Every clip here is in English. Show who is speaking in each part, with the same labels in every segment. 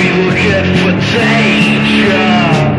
Speaker 1: should better be looking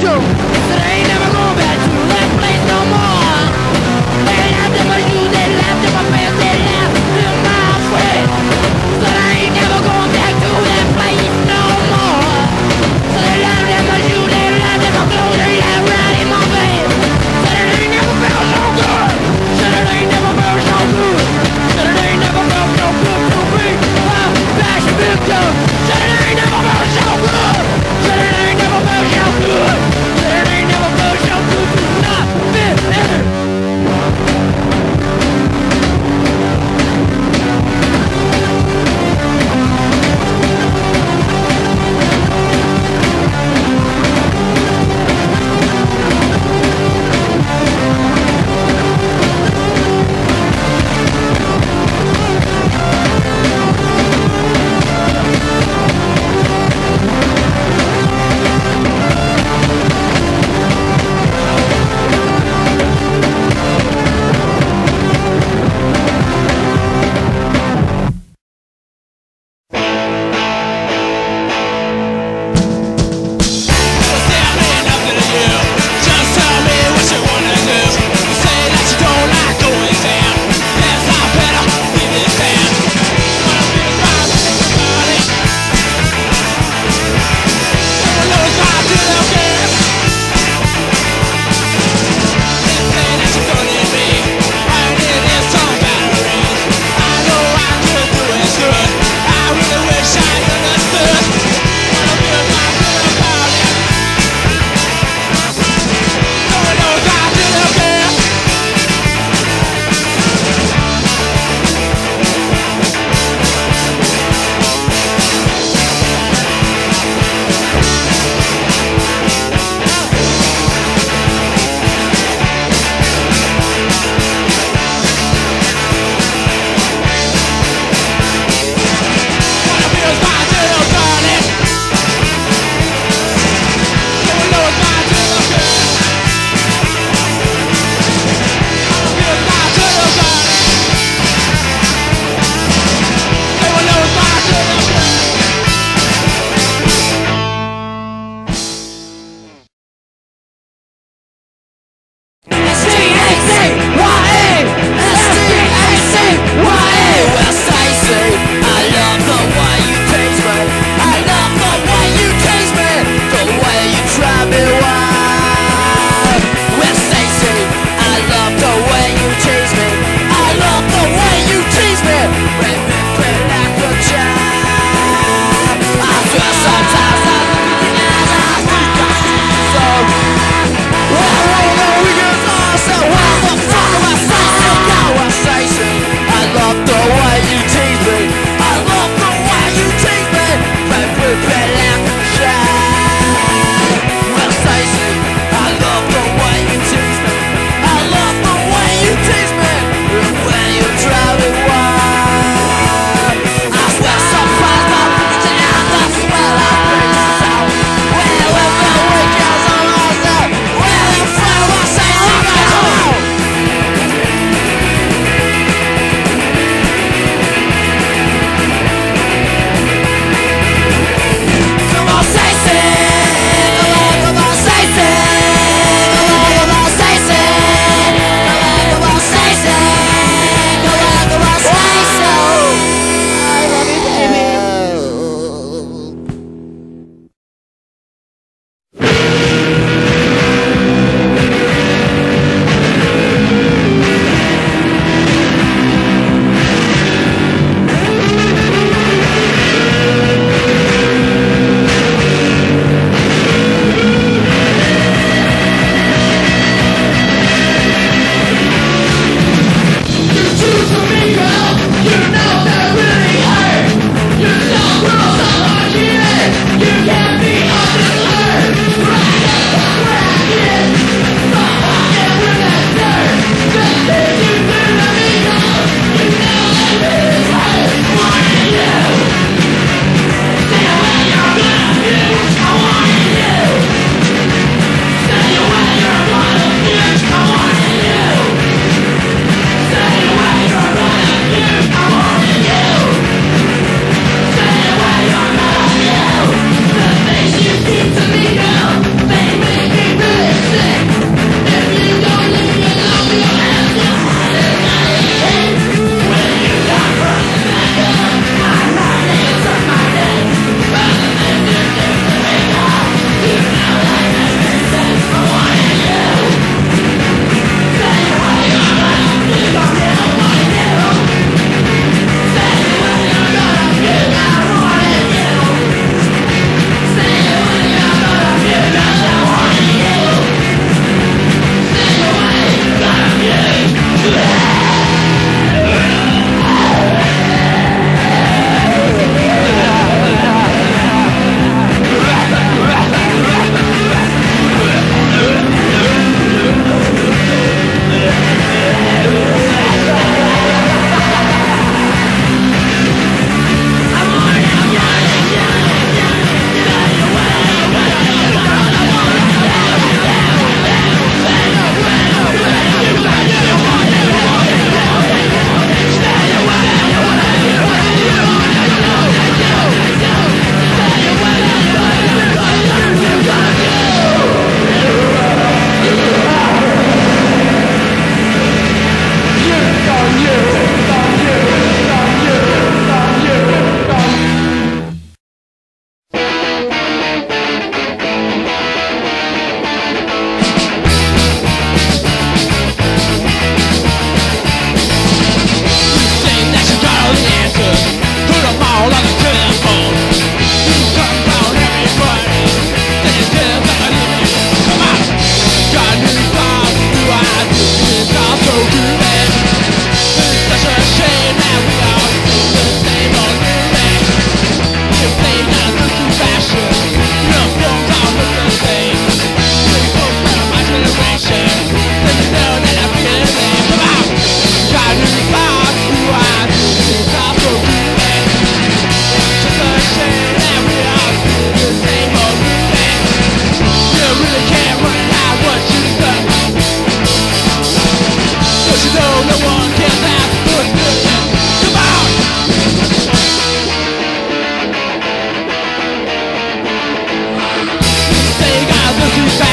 Speaker 1: They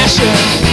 Speaker 1: passion.